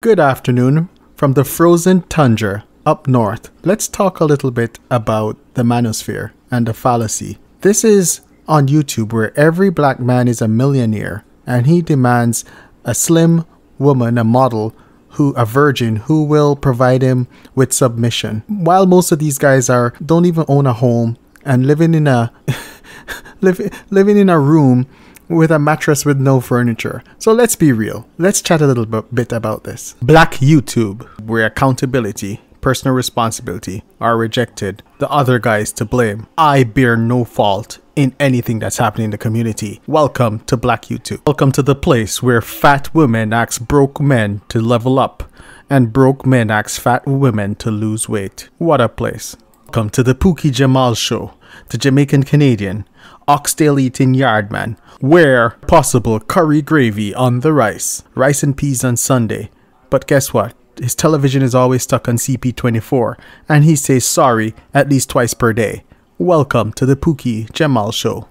Good afternoon from the frozen tundra up north. Let's talk a little bit about the manosphere and the fallacy. This is on YouTube where every black man is a millionaire and he demands a slim woman, a model, who a virgin who will provide him with submission. While most of these guys are don't even own a home and living in a living living in a room with a mattress with no furniture. So let's be real. Let's chat a little bit about this. Black YouTube, where accountability, personal responsibility are rejected, the other guys to blame. I bear no fault in anything that's happening in the community. Welcome to Black YouTube. Welcome to the place where fat women ask broke men to level up and broke men ask fat women to lose weight. What a place. Welcome to the Pookie Jamal Show, the Jamaican Canadian, oxtail eating yardman, where possible curry gravy on the rice, rice and peas on Sunday. But guess what? His television is always stuck on CP24, and he says sorry at least twice per day. Welcome to the Pookie Jamal Show.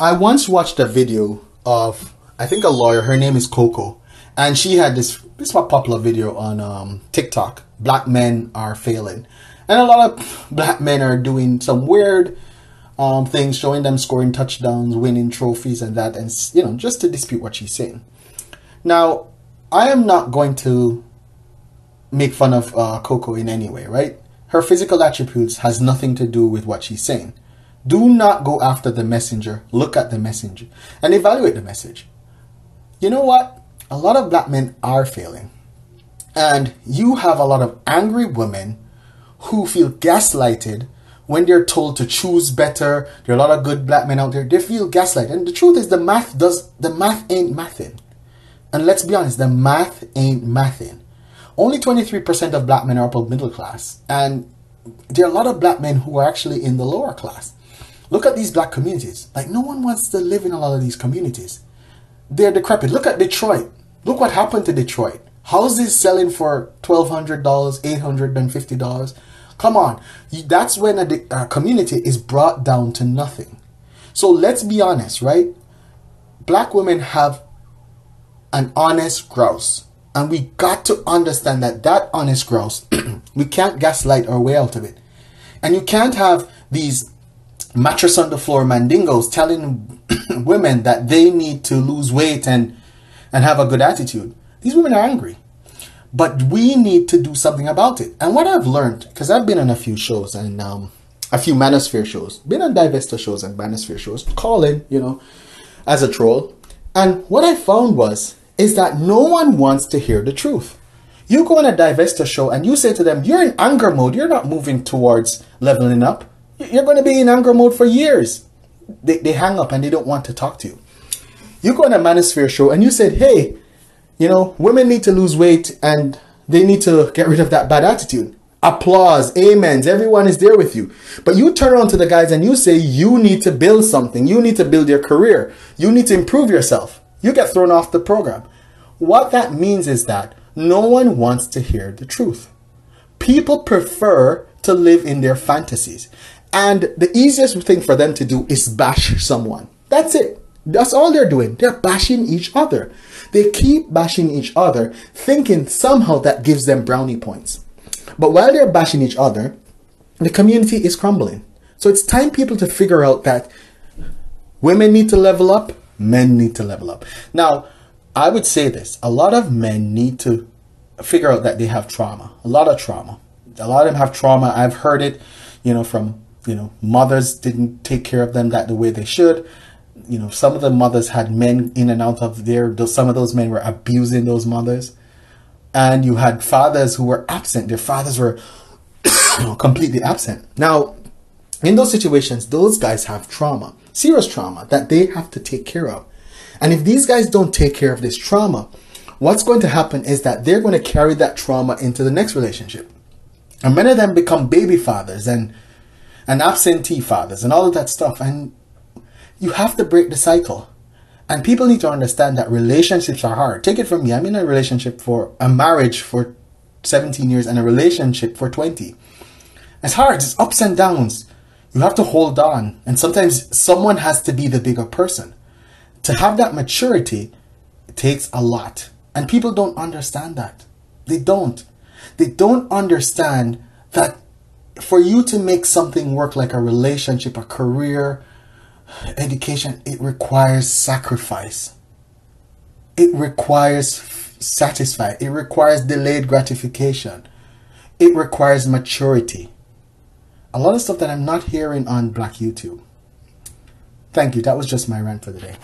I once watched a video of, I think a lawyer, her name is Coco, and she had this, this popular video on um, TikTok, Black Men Are Failing. And a lot of black men are doing some weird um, things, showing them scoring touchdowns, winning trophies, and that, and you know, just to dispute what she's saying. Now, I am not going to make fun of uh, Coco in any way, right? Her physical attributes has nothing to do with what she's saying. Do not go after the messenger. Look at the messenger and evaluate the message. You know what? A lot of black men are failing. And you have a lot of angry women who feel gaslighted when they're told to choose better, there are a lot of good black men out there, they feel gaslighted. And the truth is the math does the math ain't mathing. And let's be honest, the math ain't mathing. Only 23% of black men are upper middle class. And there are a lot of black men who are actually in the lower class. Look at these black communities. Like no one wants to live in a lot of these communities. They're decrepit. Look at Detroit. Look what happened to Detroit. Houses selling for $1,200, $850. Come on. That's when a, a community is brought down to nothing. So let's be honest, right? Black women have an honest grouse. And we got to understand that that honest grouse, we can't gaslight our way out of it. And you can't have these mattress on the floor mandingos telling women that they need to lose weight and and have a good attitude. These women are angry. But we need to do something about it. And what I've learned, because I've been on a few shows and um, a few Manosphere shows, been on Divestor shows and Manosphere shows, calling, you know, as a troll. And what I found was, is that no one wants to hear the truth. You go on a Divestor show and you say to them, you're in anger mode, you're not moving towards leveling up. You're going to be in anger mode for years. They, they hang up and they don't want to talk to you. You go on a Manosphere show and you said, hey, you know, women need to lose weight and they need to get rid of that bad attitude. Applause, amens, everyone is there with you. But you turn around to the guys and you say, you need to build something. You need to build your career. You need to improve yourself. You get thrown off the program. What that means is that no one wants to hear the truth. People prefer to live in their fantasies. And the easiest thing for them to do is bash someone. That's it. That's all they're doing. They're bashing each other. They keep bashing each other, thinking somehow that gives them brownie points. But while they're bashing each other, the community is crumbling. So it's time people to figure out that women need to level up, men need to level up. Now, I would say this a lot of men need to figure out that they have trauma, a lot of trauma. A lot of them have trauma. I've heard it, you know, from, you know, mothers didn't take care of them that the way they should you know, some of the mothers had men in and out of there. Some of those men were abusing those mothers. And you had fathers who were absent. Their fathers were completely absent. Now, in those situations, those guys have trauma, serious trauma that they have to take care of. And if these guys don't take care of this trauma, what's going to happen is that they're going to carry that trauma into the next relationship. And many of them become baby fathers and and absentee fathers and all of that stuff. And you have to break the cycle. And people need to understand that relationships are hard. Take it from me. I'm in a relationship for a marriage for 17 years and a relationship for 20. It's hard. It's ups and downs. You have to hold on. And sometimes someone has to be the bigger person. To have that maturity takes a lot. And people don't understand that. They don't. They don't understand that for you to make something work like a relationship, a career, education, it requires sacrifice. It requires satisfy. It requires delayed gratification. It requires maturity. A lot of stuff that I'm not hearing on Black YouTube. Thank you. That was just my rant for the day.